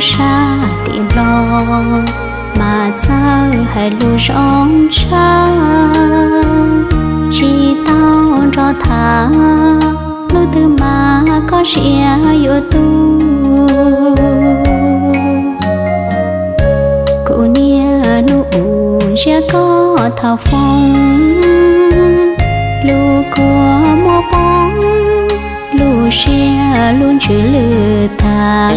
xa tìm lo mà sao hay lu rong trăng. Chỉ tao cho thả lu từ mà có xia yêu tu. Cô nia nu chia có thảo phong lu của mua bóng xe luôn chữ lừa thà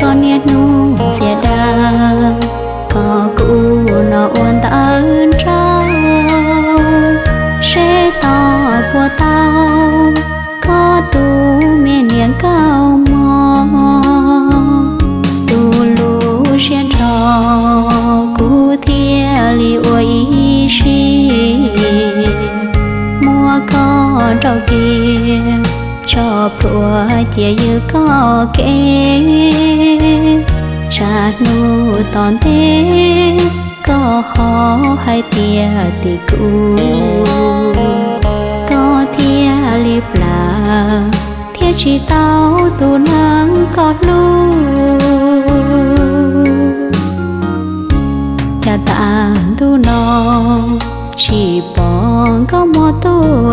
con nhét nu xe đa có cũng con trâu kia cho plua chia như có kê cha nu tòn thế có họ hay tia tì cu có thia liếp là thia chỉ tao tu nắng có lu cha ta tu nó chỉ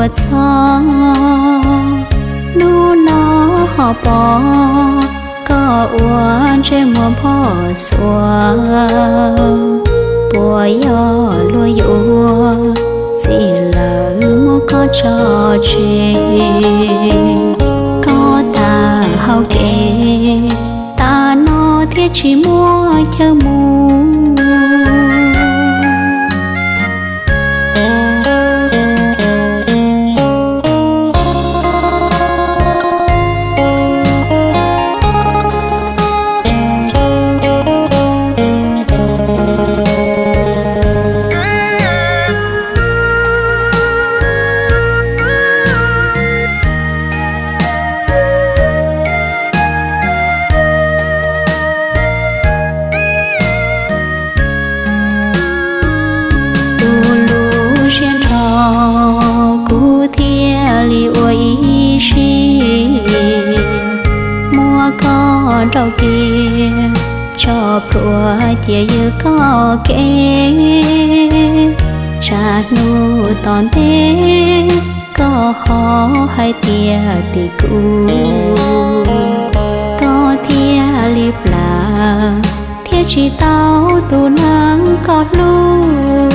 cho nu nó họ bỏ có uốn trên mùa bỏ xua bùa yo lùa yo chỉ lỡ mua có cho chuyện có ta hao kể ta nó thiết chỉ mua cho mua thia li uy xì mua con trâu kia cho plua chia như có kê cha nu tòn thế có ho hay tia tì cu có thia li là thia chỉ tao tu nắng có lu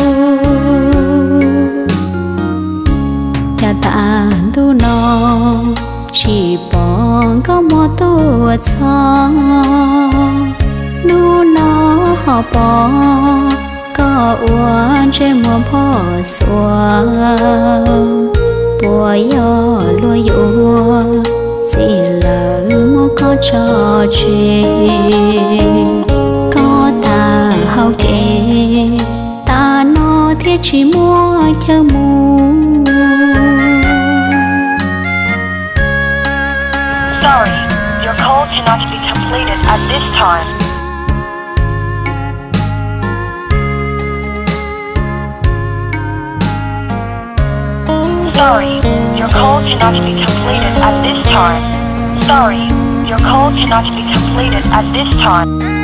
tu cho nu nó họ bỏ có uốn trên mùa bỏ xua bùa yo lùa yo chỉ lỡ mua có cho chuyện có ta hao kể ta nó thiết chỉ mua cho mua Sorry, your call cannot be completed at this time. Sorry, your call cannot be completed at this time. Sorry, your call cannot be completed at this time.